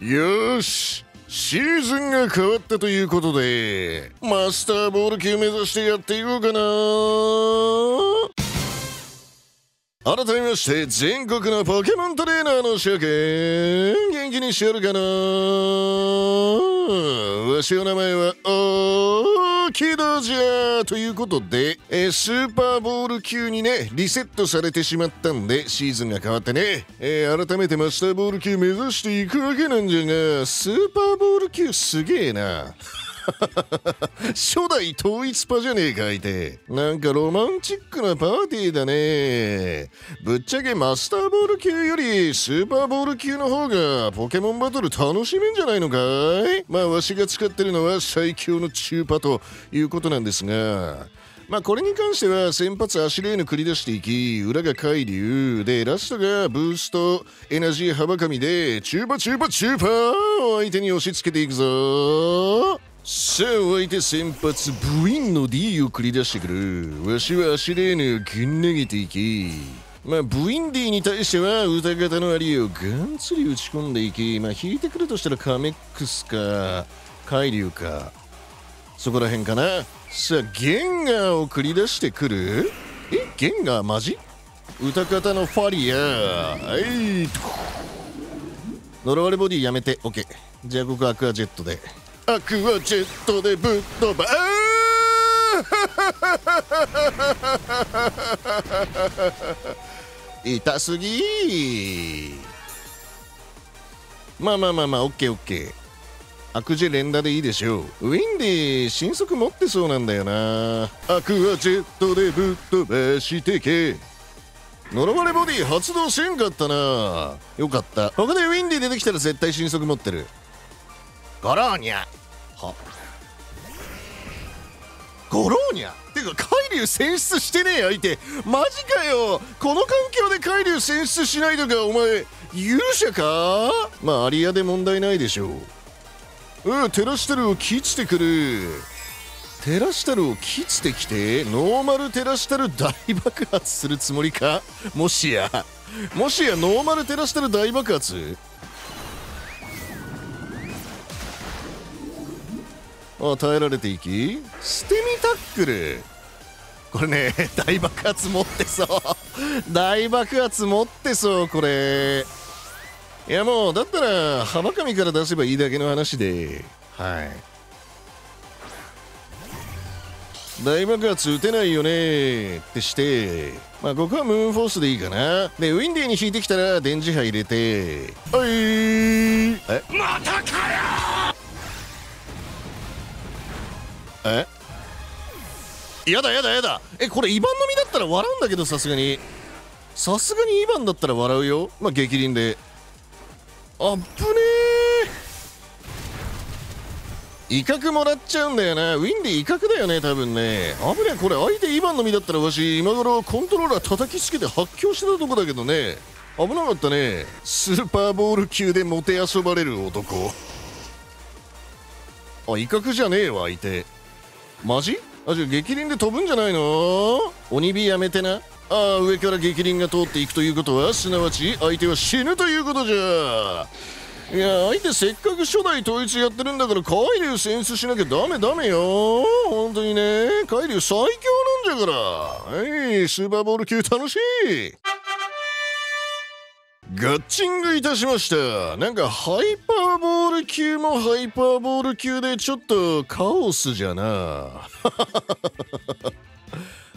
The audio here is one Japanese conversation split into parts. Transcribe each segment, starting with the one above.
よしシーズンが変わったということでマスターボール級目指してやっていこうかな。改めまして全国のポケモントレーナーの諸君元気にしよるかな。わしの名前はおー木戸じゃということで、えー、スーパーボール級にねリセットされてしまったんでシーズンが変わってね、えー、改めてマスターボール級目指していくわけなんじゃがスーパーボール級すげえな。初代統一パじゃねえか相手なんかロマンチックなパーティーだね。ぶっちゃけマスターボール級よりスーパーボール級の方がポケモンバトル楽しめんじゃないのかい？まあわしが使ってるのは最強の中パということなんですが。まあこれに関しては先発アシレーヌ繰り出していき裏が海流でラストがブーストエナジー幅神で中パ中パ中パを相手に押し付けていくぞ。さあ相手先発部員の D を繰り出してくる。わしはアシレーヌをぶん投げていきまあ部員 D に対しては歌方のアリをがんつり打ち込んでいき。まあ引いてくるとしたらカメックスか海流か。そこら辺かな。さあゲンガーを繰り出してくる。えゲンガーマジ？歌方のファリア。はい。呪われボディやめて。OK じゃあここアクアジェットで。アクアジェットでぶっ飛ば 痛すぎ。まあまあまあまあオッケーオッケー。アクジェ連打でいいでしょう。ウィンディ新速持ってそうなんだよな。アクアジェットでぶっ飛ばしてけ。呪われボディ発動せんかったな。よかった。ここでウィンディ出てきたら絶対新速持ってる。ゴローニャはゴローニャ？てか海竜選出してねえ相手。マジかよ。この環境で海竜選出しないとかお前勇者か？まあアリアで問題ないでしょう。うんテラシタルを切ってくる。テラシタルを切ってきてノーマルテラシタル大爆発するつもりか？もしや。もしやノーマルテラシタル大爆発？与えられていき捨て身タックル。これね 大爆発持ってそう。大爆発持ってそうこれ。いやもうだったら浜上から出せばいいだけの話で。はい。大爆発撃てないよねってして。まあここはムーンフォースでいいかな。でウィンディーに引いてきたら電磁波入れて。はいえ？またか！え？やだやだやだ。えこれイバンのみだったら笑うんだけどさすがに。さすがにイバンだったら笑うよ。まあ激鱗で。あっぶねえ威嚇もらっちゃうんだよな。ウィンディ威嚇だよね多分ね。危ねえこれ相手イバンのみだったらわし今頃コントローラー叩きつけて発狂してたとこだけどね。危なかったね。スーパーボール級でもてあそばれる男。あ威嚇じゃねえわ相手。マジ？あじゃあ激鱗で飛ぶんじゃないの？鬼火やめてな。ああ上から激鱗が通っていくということはすなわち相手は死ぬということじゃ。いや相手せっかく初代統一やってるんだから海竜選出しなきゃダメダメよ。本当にね。海竜最強なんじゃから。はいスーパーボール級楽しい。ガッチングいたしましたなんかハイパーボール級もハイパーボール級でちょっとカオスじゃな。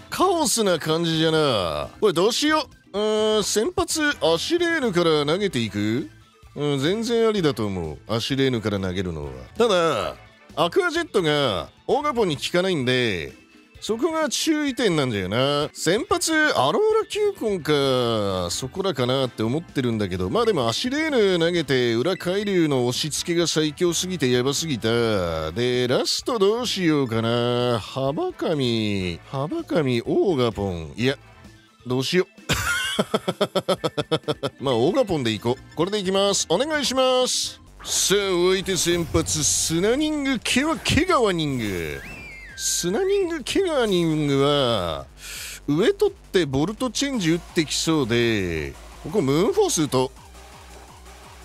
カオスな感じじゃな。これどうしよう。うん先発アシレーヌから投げていく。うん全然ありだと思う。アシレーヌから投げるのは。ただアクアジェットがオガポに効かないんでそこが注意点なんだよな。先発アローラ球根か。そこらかなって思ってるんだけど。まあでもアシレーヌ投げて裏海流の押し付けが最強すぎてやばすぎた。でラストどうしようかな。幅神幅神オーガポン。いやどうしよう。まあオーガポンでいこう。これでいきます。お願いします。さあお相手先発スナニング毛は毛皮ニング。スナニング・ケガーニングは上取ってボルトチェンジ打ってきそうでここムーンフォースと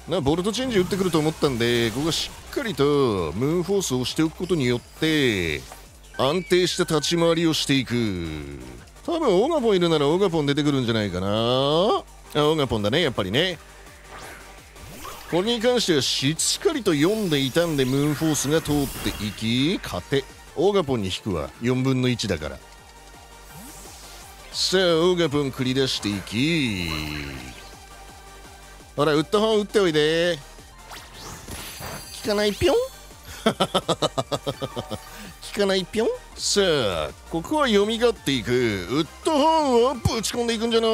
なボルトチェンジ打ってくると思ったんでここしっかりとムーンフォースをしておくことによって安定した立ち回りをしていく。多分オガポンいるならオガポン出てくるんじゃないかな。あオガポンだねやっぱりね。これに関してはしっかりと読んでいたんでムーンフォースが通っていき勝て。オーガポンに引くは4分の1だから。さあオーガポン繰り出していき。ほらウッドホン打っておいで。効かないぴょん？効かないぴょん？さあここは読みがっていく。ウッドホンをぶち込んでいくんじゃな。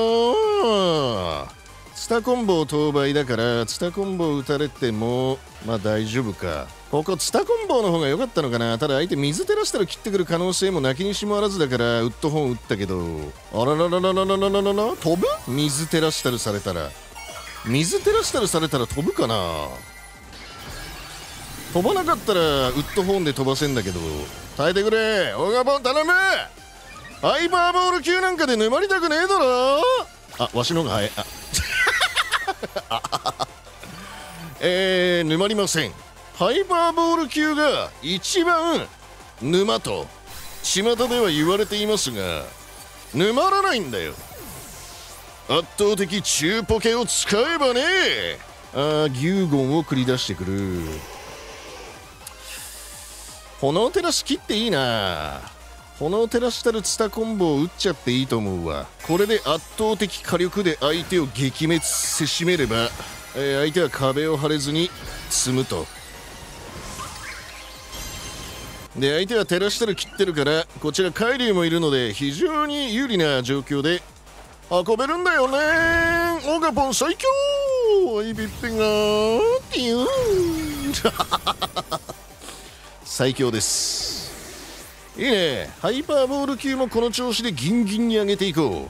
ツタコンボ当倍だからツタコンボ打たれてもまあ大丈夫か。ここツタコンボの方が良かったのかな。ただ相手水照らしたら切ってくる可能性もなきにしもあらずだからウッドホン打ったけど。あらららららららららら飛ぶ？水照らしたるされたら。水照らしたるされたら飛ぶかな。飛ばなかったらウッドホーンで飛ばせんだけど。耐えてくれ。オガボン頼む！ハイパーボール級なんかで沼りたくねえだろ！あわしのが早い。あ。えー、沼りません。ハイパーボール級が一番沼と巷では言われていますが沼らないんだよ。圧倒的中ポケを使えばね。あー牛ゴを繰り出してくる。炎照らし切っていいな。炎照らしたるツタコンボを打っちゃっていいと思うわ。これで圧倒的火力で相手を撃滅せしめれば、えー相手は壁を張れずに積むと。で相手は照らしたる切ってるからこちら海竜もいるので非常に有利な状況で運べるんだよね。オガポン最強!イビッペがティューン 最強です。いいね。ハイパーボール級もこの調子でギンギンに上げていこ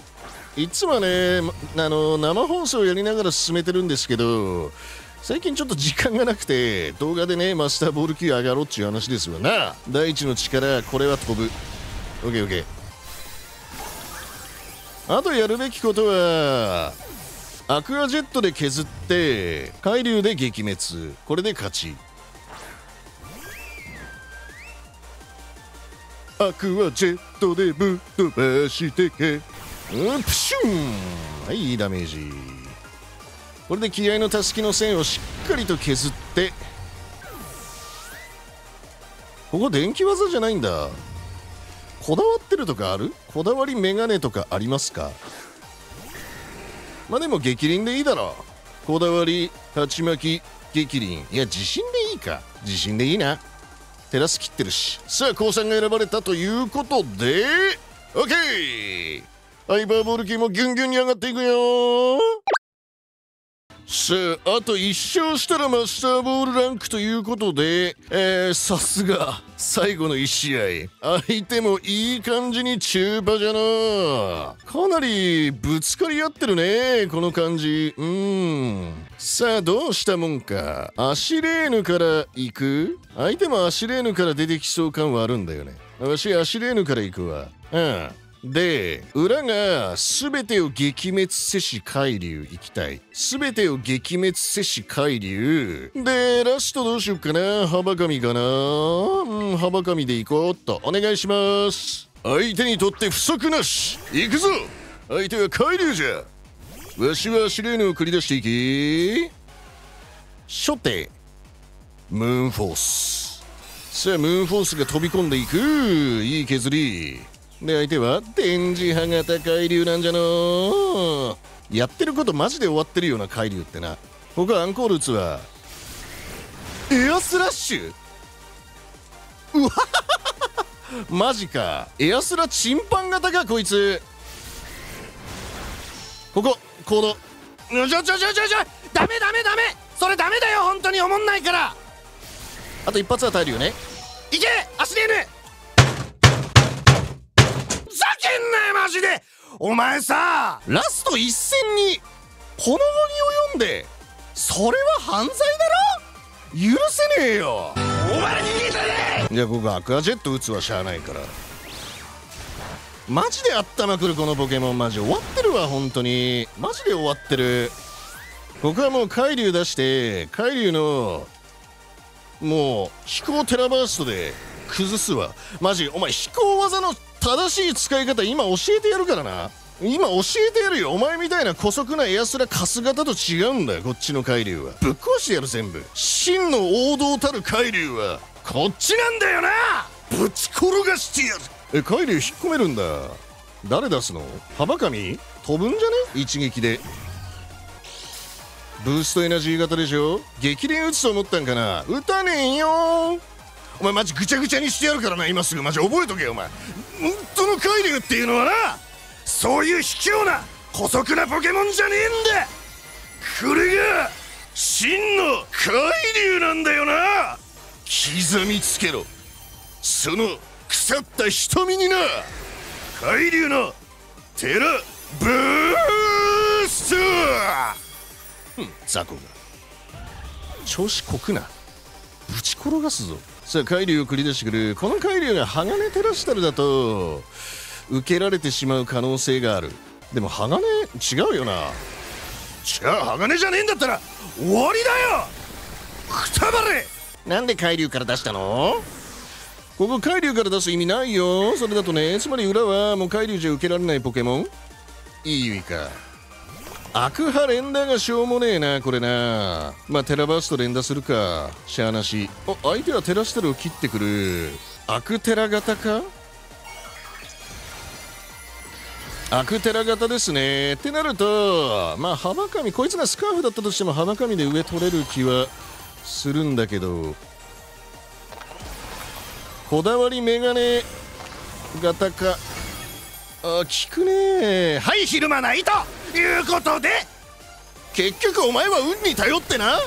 う。いつもねあの生放送やりながら進めてるんですけど最近ちょっと時間がなくて動画でねマスターボール級上がろうっていう話ですよな第一の力これは飛ぶ OKOK あとやるべきことはアクアジェットで削って海流で撃滅。これで勝ち。アクアジェットでぶっ飛ばしてけ。うんプシュン。はいいいダメージ。これで気合のたすきの線をしっかりと削って。ここ電気技じゃないんだ。こだわってるとかある？こだわりメガネとかありますか？まあでも激輪でいいだろう。こだわり勝ち巻き激輪。いや自信でいいか。自信でいいな。テラス切ってるし。さあ高さんが選ばれたということで。OK! ハイパーボール級もギュンギュンに上がっていくよさああと1勝したらマスターボールランクということで、えー、さすが最後の1試合。相手もいい感じに中盤じゃな。かなりぶつかり合ってるねこの感じ。うん。さあどうしたもんか。アシレーヌから行く？相手もアシレーヌから出てきそう感はあるんだよね。わしアシレーヌから行くわ。うん。で裏が全てを撃滅せし海流行きたい。全てを撃滅せし海流。でラストどうしよっかな？幅神かな？うん幅神で行こうっと。お願いします。相手にとって不足なし。行くぞ。相手は海流じゃ。わしはシレーヌを繰り出していき。初手ムーンフォース。さあムーンフォースが飛び込んでいく。いい削り。で相手は電磁波型海流なんじゃの。やってることマジで終わってるような海流ってな。ここアンコール打つはエアスラッシュ？うわマジか。エアスラチンパン型かこいつ。ここコード。ちょちょちょちょちょダメダメダメ！それダメだよ本当に思んないから！あと一発は耐えるよね。いけ！アシレーヌけんなよマジで。お前さラスト一戦にこの期を読んでそれは犯罪だろ？許せねえよ。お前に逃げたねじゃあここアクアジェット打つはしゃあないから。マジであったまくるこのポケモンマジ終わってるわ本当に。マジで終わってる。ここはもう海流出して海流のもう飛行テラバーストで崩すわ。マジお前飛行技の正しい使い方今教えてやるからな。今教えてやるよ。お前みたいな姑息なエアスラカス型と違うんだこっちの海流は。ぶっ壊してやる全部。真の王道たる海流は。こっちなんだよな！ぶち転がしてやる。え海流引っ込めるんだ。誰出すの？幅神飛ぶんじゃね？一撃で。ブーストエナジー型でしょ？激励打つと思ったんかな？打たねえよお前マジぐちゃぐちゃにしてやるからな。今すぐマジ覚えとけよお前。本当の海流っていうのはなそういう卑怯な姑息なポケモンじゃねえんだこれが真の海流なんだよな。刻みつけろ。その腐った瞳にな。海流のテラブースト。うん雑魚が。調子こくな。ぶち転がすぞ。さあ海流を繰り出してくるこの海流が鋼テラスタルだと受けられてしまう可能性がある。でも鋼違うよな。じゃあ鋼じゃねえんだったら終わりだよ。くたばれ。なんで海流から出したの？ここ海流から出す意味ないよ。それだとねつまり裏はもう海流じゃ受けられないポケモン。いい意味かアクハ連打がしょうもねえなこれな。まあテラバースト連打するか。しゃあなし。お相手はテラスタルを切ってくる。アクテラ型か？アクテラ型ですね。ってなるとまあ幅紙こいつがスカーフだったとしても幅紙で上取れる気はするんだけど。こだわりメガネ型か？あ聞くねはいひるまないということで？結局お前は運に頼ってな。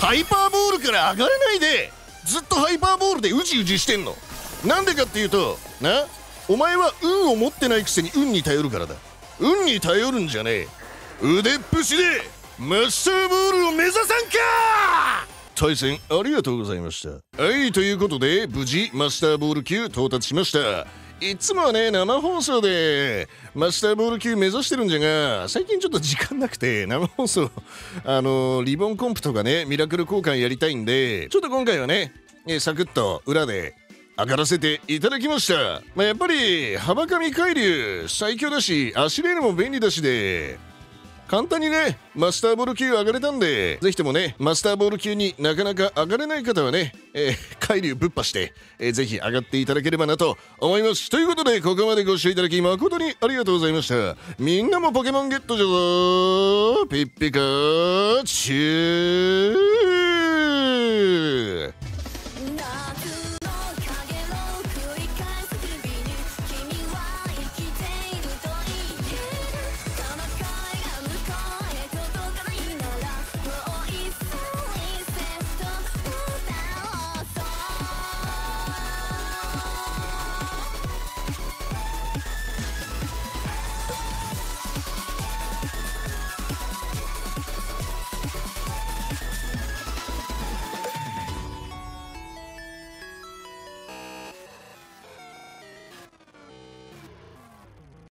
ハイパーボールから上がれないで。ずっとハイパーボールでうじうじしてんの。なんでかっていうとなお前は運を持ってないくせに運に頼るからだ。運に頼るんじゃねえ。腕っぷしでマスターボールを目指さんか！対戦ありがとうございました。はいということで無事マスターボール級到達しました。いつもはね生放送でマスターボール級目指してるんじゃが最近ちょっと時間なくて生放送あのリボンコンプとかねミラクル交換やりたいんでちょっと今回はねえサクッと裏で上がらせていただきました、まあ、やっぱり幅上海流最強だし足レールも便利だしで簡単にねマスターボール級上がれたんでぜひともねマスターボール級になかなか上がれない方はね、えー、海流ぶっ破して、えー、ぜひ上がっていただければなと思います。ということでここまでご視聴いただき誠にありがとうございました。みんなもポケモンゲットじゃぞピッピカチュー。